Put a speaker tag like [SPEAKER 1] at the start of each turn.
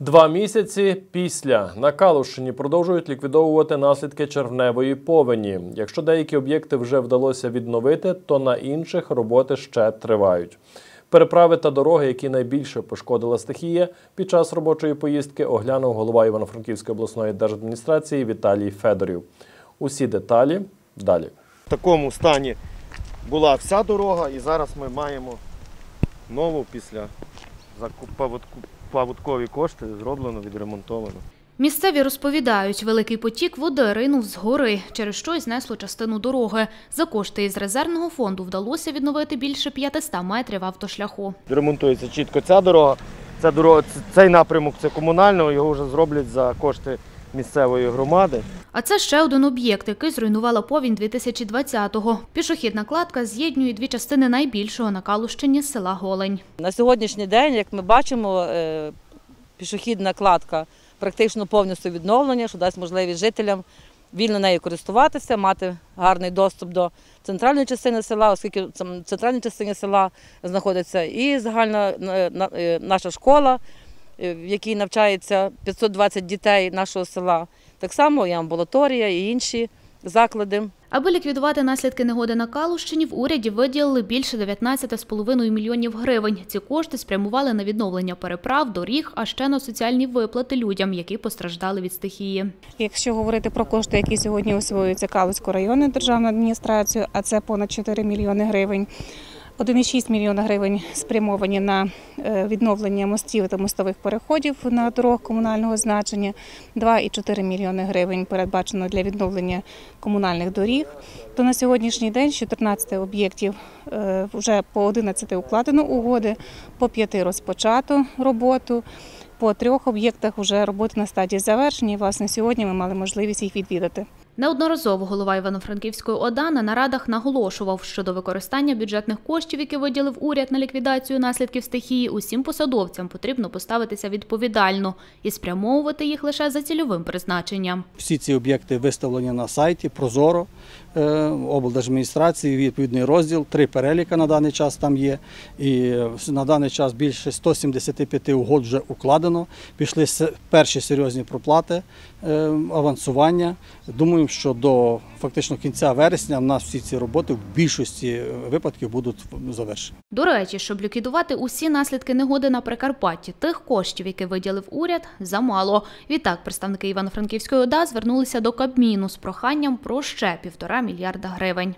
[SPEAKER 1] Два місяці після на Калушині продовжують ліквідовувати наслідки червневої повені. Якщо деякі об'єкти вже вдалося відновити, то на інших роботи ще тривають. Переправи та дороги, які найбільше пошкодила стихія, під час робочої поїздки оглянув голова Івано-Франківської обласної держадміністрації Віталій Федорів. Усі деталі далі.
[SPEAKER 2] В такому стані була вся дорога, і зараз ми маємо нову після закуп- паводкові кошти зроблено, відремонтовано.
[SPEAKER 3] Місцеві розповідають, великий потік води ринув з гори, через що й знесло частину дороги. За кошти із резервного фонду вдалося відновити більше 500 метрів автошляху.
[SPEAKER 2] Ремонтується чітко ця дорога. Ця дорога, цей напрямок це комунального, його вже зроблять за кошти місцевої громади.
[SPEAKER 3] А це ще один об'єкт, який зруйнувала повінь 2020-го. Пішохідна кладка з'єднує дві частини найбільшого на Калущині села Голень.
[SPEAKER 4] На сьогоднішній день, як ми бачимо, е, пішохідна кладка практично повністю відновлення, що дасть можливість жителям вільно нею користуватися, мати гарний доступ до центральної частини села, оскільки в центральній частині села знаходиться і загальна е, е, наша школа, в якій навчається 520 дітей нашого села. Так само і амбулаторія, і інші заклади.
[SPEAKER 3] Аби ліквідувати наслідки негоди на Калущині, в уряді виділили більше 19,5 мільйонів гривень. Ці кошти спрямували на відновлення переправ, доріг, а ще на соціальні виплати людям, які постраждали від стихії.
[SPEAKER 5] Якщо говорити про кошти, які сьогодні освоюються Калицькою районною державною адміністрацією, а це понад 4 мільйони гривень. 1,6 мільйона гривень спрямовані на е, відновлення мостів та мостових переходів на дорогах комунального значення. 2,4 мільйони гривень передбачено для відновлення комунальних доріг. То на сьогоднішній день з 14 об'єктів е, вже по 11 укладено угоди, по 5 розпочато роботу. По трьох об'єктах вже роботи на стадії завершення. Власне, сьогодні ми мали можливість їх відвідати.
[SPEAKER 3] Неодноразово голова Івано-Франківської ОДА на нарадах наголошував щодо використання бюджетних коштів, які виділив уряд на ліквідацію наслідків стихії, усім посадовцям потрібно поставитися відповідально і спрямовувати їх лише за цільовим призначенням.
[SPEAKER 6] Всі ці об'єкти виставлені на сайті Прозоро облдержадміністрації, відповідний розділ, три переліка на даний час там є. І е, на даний час більше 175 угод вже укладено. Пішли перші серйозні проплати, е, авансування. Думаємо, що до фактично кінця вересня в нас всі ці роботи в більшості випадків будуть завершені.
[SPEAKER 3] До речі, щоб ліквідувати усі наслідки негоди на Прикарпатті, тих коштів, які виділив уряд, замало. Відтак, представники Івано-Франківської ОДА звернулися до Кабміну з проханням про ще півтора мільярда гривень.